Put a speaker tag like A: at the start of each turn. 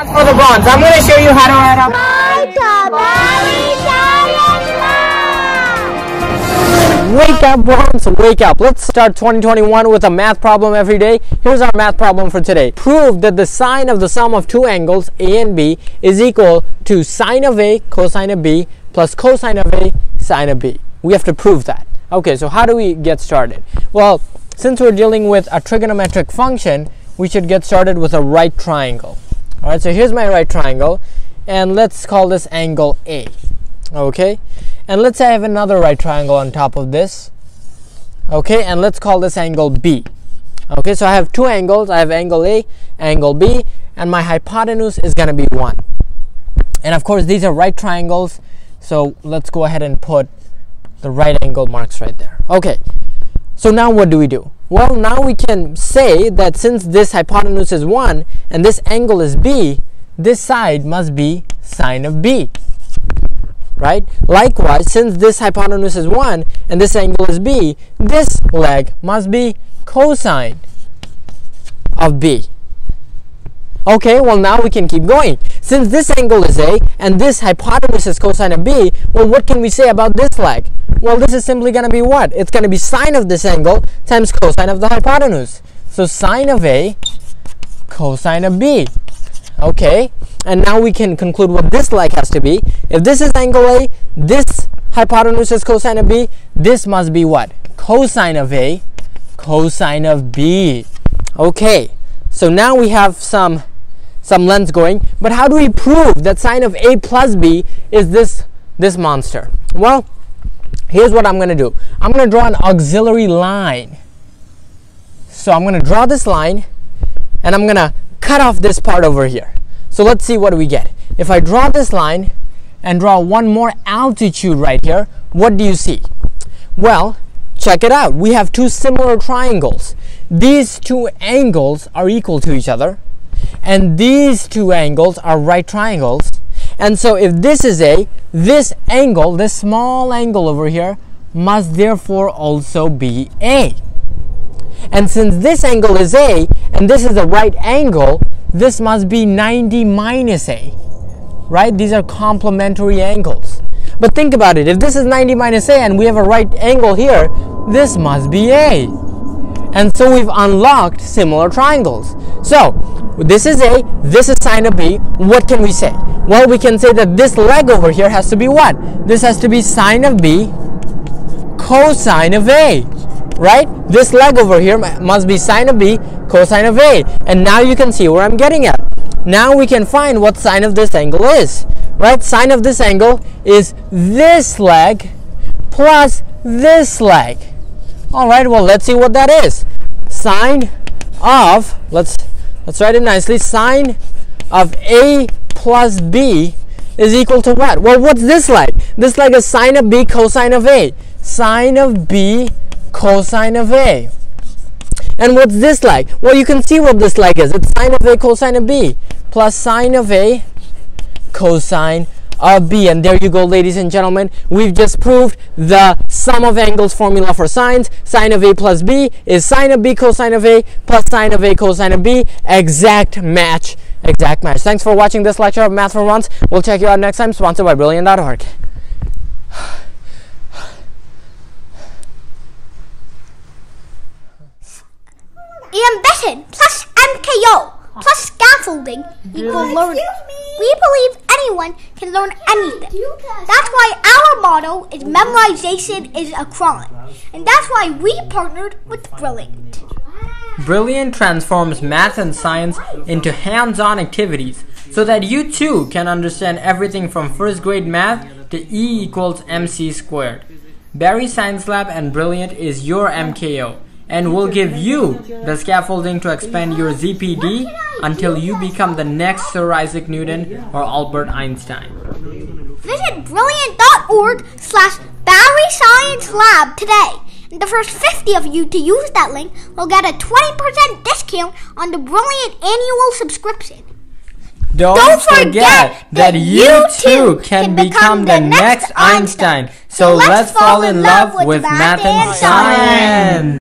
A: For the Bronx, I'm going to show you how to write up. Wake up, Bronx, wake up. Let's start 2021 with a math problem every day. Here's our math problem for today. Prove that the sine of the sum of two angles, A and B, is equal to sine of A cosine of B plus cosine of A sine of B. We have to prove that. Okay, so how do we get started? Well, since we're dealing with a trigonometric function, we should get started with a right triangle. All right, so here's my right triangle, and let's call this angle A. Okay, and let's say I have another right triangle on top of this. Okay, and let's call this angle B. Okay, so I have two angles. I have angle A, angle B, and my hypotenuse is going to be 1. And of course, these are right triangles, so let's go ahead and put the right angle marks right there. Okay, so now what do we do? Well, now we can say that since this hypotenuse is 1 and this angle is B, this side must be sine of B. Right? Likewise, since this hypotenuse is 1 and this angle is B, this leg must be cosine of B. Okay, well now we can keep going. Since this angle is A and this hypotenuse is cosine of B, well what can we say about this leg? Well this is simply going to be what? It's going to be sine of this angle times cosine of the hypotenuse. So sine of A cosine of B. Okay, and now we can conclude what this like has to be. If this is angle A, this hypotenuse is cosine of B, this must be what? Cosine of A cosine of B. Okay, so now we have some some length going. But how do we prove that sine of a plus b is this, this monster? Well, here's what I'm going to do. I'm going to draw an auxiliary line. So I'm going to draw this line and I'm going to cut off this part over here. So let's see what we get. If I draw this line and draw one more altitude right here, what do you see? Well, check it out. We have two similar triangles. These two angles are equal to each other and these two angles are right triangles. And so if this is A, this angle, this small angle over here, must therefore also be A. And since this angle is A, and this is a right angle, this must be 90 minus A. Right? These are complementary angles. But think about it. If this is 90 minus A and we have a right angle here, this must be A. And so we've unlocked similar triangles. So this is A, this is sine of B. What can we say? Well, we can say that this leg over here has to be what? This has to be sine of B cosine of A. Right? This leg over here must be sine of B cosine of A. And now you can see where I'm getting at. Now we can find what sine of this angle is. Right? Sine of this angle is this leg plus this leg. All right, well, let's see what that is. Sine of, let's, let's write it nicely, sine of A plus B is equal to what? Well, what's this like? This like a sine of B cosine of A. Sine of B cosine of A. And what's this like? Well, you can see what this like is. It's sine of A cosine of B plus sine of A cosine of B. And there you go, ladies and gentlemen. We've just proved the sum of angles formula for sines. Sine of A plus B is sine of B cosine of A plus sine of A cosine of B. Exact match. Exact match. Thanks for watching this lecture of Math for Once. We'll check you out next time, sponsored by Brilliant.org.
B: Ambition plus MKO plus scaffolding equal learning. We believe anyone can learn anything. That's why our motto is memorization is a crime. And that's why we partnered with Brilliant.
A: Brilliant transforms math and science into hands-on activities so that you too can understand everything from first grade math to E equals MC squared. Bari Science Lab and Brilliant is your MKO and will give you the scaffolding to expand your ZPD until you become the next Sir Isaac Newton or Albert Einstein.
B: Visit brilliant.org slash Bari Science Lab today. The first 50 of you to use that link will get a 20% discount on the Brilliant annual subscription.
A: Don't,
B: Don't
A: forget,
B: forget
A: that you too can become the next Einstein. So let's fall in love with math and science.